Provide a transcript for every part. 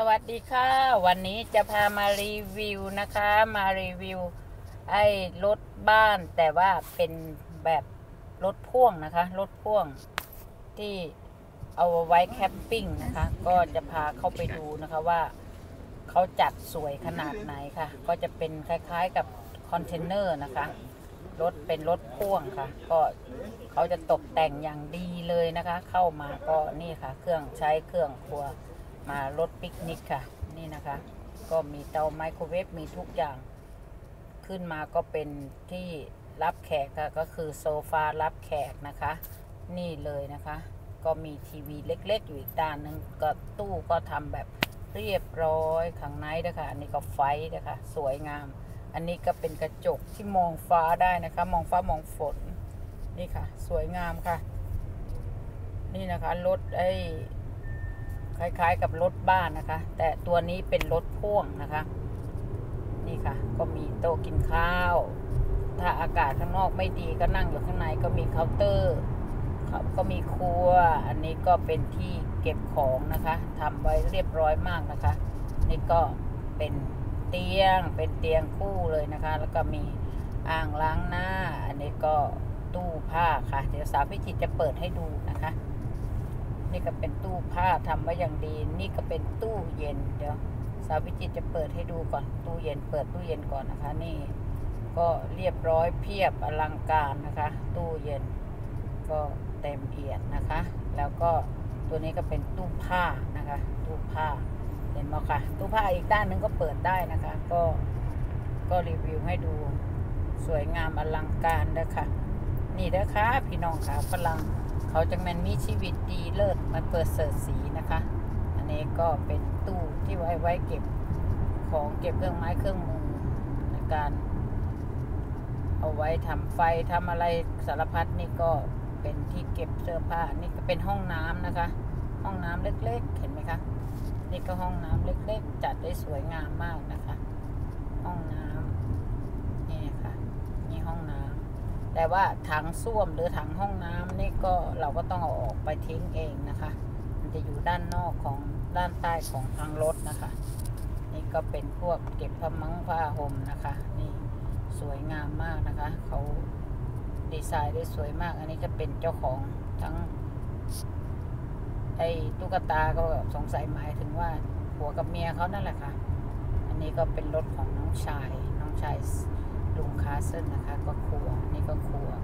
สวัสดีค่ะ วันนี้จะพามารีวิวนะคะ มารีวิวไอ้รถบ้านแต่ว่าเป็นแบบรถพ่วงนะคะ รถพ่วงที่เอาไว้แคมปิ้งนะคะ ก็จะพาเข้าไปดูนะคะว่าเขาจัดสวยขนาดไหนค่ะ ก็จะเป็นคล้ายๆกับคอนเทนเนอร์นะคะ รถเป็นรถพ่วงค่ะ ก็เขาจะตกแต่งอย่างดีเลยนะคะ เข้ามาก็นี่ค่ะ เครื่องใช้เครื่องครัว มารถปิกนิกค่ะ นี่นะคะ ก็มีเตาไมโครเวฟมีทุกอย่าง ขึ้นมาก็เป็นที่รับแขกค่ะ ก็คือโซฟารับแขกนะคะ นี่เลยนะคะ ก็มีทีวีเล็ก ๆ อยู่อีกด้านหนึ่งก็ตู้ก็ทำแบบเรียบร้อยข้างในนะคะ อันนี้ก็ไฟนะคะ สวยงาม อันนี้ก็เป็นกระจกที่มองฟ้าได้นะคะ มองฟ้ามองฝนนี่ค่ะ สวยงามค่ะ นี่นะคะรถไอ้ คล้ายๆกับรถบ้านนะคะ แต่ตัวนี้เป็นรถพ่วงนะคะ นี่ค่ะ ก็มีโต๊ะกินข้าว ถ้าอากาศข้างนอกไม่ดีก็นั่งอยู่ข้างในก็มีเคาน์เตอร์ก็มีครัว อันนี้ก็เป็นที่เก็บของนะคะทำไว้เรียบร้อยมากนะคะ นี่ก็เป็นเตียงเป็นเตียงคู่เลยนะคะ แล้วก็มีอ่างล้างหน้า อันนี้ก็ตู้ผ้าค่ะ เดี๋ยวสาวพิจิตรจะเปิดให้ดูนะคะ นี่ก็เป็นตู้ผ้าทำไว้อย่างดี นี่ก็เป็นตู้เย็นเดี๋ยวสาววิจิตรจะเปิดให้ดูก่อนตู้เย็น เปิดตู้เย็นก่อนนะคะ นี่ ก็เรียบร้อยเพียบอลังการนะคะ ตู้เย็น ก็เต็มเอียดนะคะ แล้วก็ตัวนี้ก็เป็นตู้ผ้านะคะ ตู้ผ้าเห็นไหมคะตู้ผ้าอีกด้านนึงก็เปิดได้นะคะ ก็ก็รีวิวให้ดูสวยงามอลังการนะคะนี่นะคะพี่น้องค่ะฝรั่ง เขาจะแมนมีชีวิตดีเลิศมันเปิดเสิร์ชสีนะคะ อันนี้ก็เป็นตู้ที่ไว้ไว้เก็บของเก็บเครื่องไม้เครื่องมือในการเอาไว้ทำไฟทำอะไรสารพัดนี่ก็เป็นที่เก็บเสื้อผ้านี่ก็เป็นห้องน้ำนะคะ ห้องน้ำเล็กๆ เห็นไหมคะ นี่ก็ห้องน้ำเล็กๆ จัดได้สวยงามมากนะคะ ห้องน้ำนี่ค่ะนี่ห้องน้ำ แต่ว่าถังส้วมหรือถังห้องน้ำนี่ก็เราก็ต้องเอาออกไปทิ้งเองนะคะ มันจะอยู่ด้านนอกของด้านใต้ของทางรถนะคะ นี่ก็เป็นพวกเก็บผ้ามังผ้าห่มนะคะ นี่สวยงามมากนะคะ เขาดีไซน์ได้สวยมาก อันนี้จะเป็นเจ้าของทั้งไอ้ตุ๊กตาก็สงสัยหมายถึงว่าผัวกับเมียเขานั่นแหละค่ะ อันนี้ก็เป็นรถของน้องชาย น้องชายลุงคาเซิลนะคะ ก็ครัว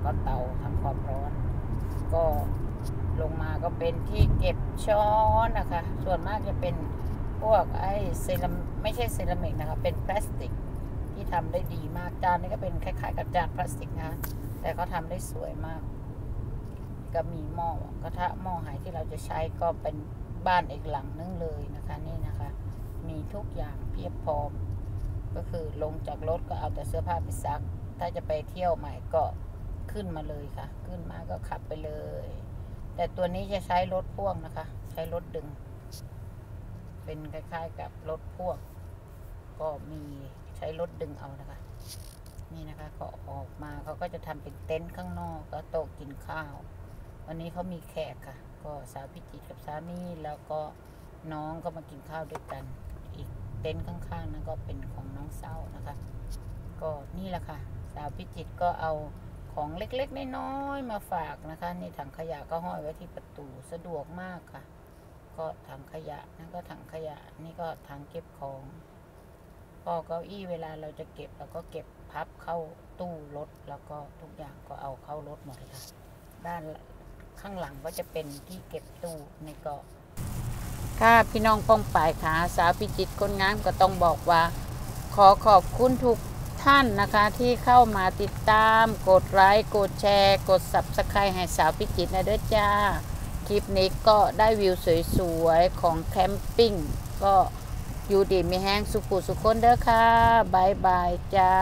ก็เตาทำความร้อน ก็ลงมาก็เป็นที่เก็บช้อนนะคะ ส่วนมากจะเป็นพวกไอ้เซรามิกไม่ใช่เซรามิกนะคะ เป็นพลาสติกที่ทำได้ดีมากจานนี้ก็เป็นคล้ายๆกับจานพลาสติกนะคะแต่เขาทำได้สวยมาก ก็มีหม้อกระทะหม้อหายที่เราจะใช้ก็เป็นบ้านอีกหลังนึงเลยนะคะนี่นะคะ มีทุกอย่างเพียบพร้อม ก็คือลงจากรถก็เอาแต่เสื้อผ้าไปซัก ถ้าจะไปเที่ยวใหม่ก็ ขึ้นมาเลยค่ะ ขึ้นมาก็ขับไปเลย แต่ตัวนี้จะใช้รถพ่วงนะคะ ใช้รถดึง เป็นคล้ายๆกับรถพ่วง ก็มีใช้รถดึงเอานะคะ นี่นะคะก็ออกมาเขาก็จะทำเป็นเต็นท์ข้างนอกก็โต๊ะกินข้าว วันนี้เขามีแขกค่ะ ก็สาวพิจิตรกับสามีแล้วก็น้องก็มากินข้าวด้วยกัน อีกเต็นท์ข้างๆนั้นก็เป็นของน้องเศร้านะคะ ก็นี่แหละค่ะ สาวพิจิตรก็เอา ของเล็กๆน้อยๆมาฝากนะคะนี่ถังขยะก็ห้อยไว้ที่ประตูสะดวกมากค่ะ ก็ถังขยะนั่นก็ถังขยะนี่ก็ถังเก็บของพอเก้าอี้เวลาเราจะเก็บเราก็เก็บพับเข้าตู้รถแล้วก็ทุกอย่างก็เอาเข้ารถหมดเลยค่ะด้านข้างหลังก็จะเป็นที่เก็บตู้ในี่ก็ค่ะพี่น้องป้องปายขาสาวพิจิตรคนงามก็ต้องบอกว่า ขอขอบคุณทุก ท่านนะคะที่เข้ามาติดตามกดไลค์กดแชร์ กด subscribe ให้สาวพิจิตรนะเด้อจ้า คลิปนี้ก็ได้วิวสวยๆ ของแคมปิ้งก็อยู่ดีมีแห้งสุขุสุขคนเด้อค่ะบายบายจ้า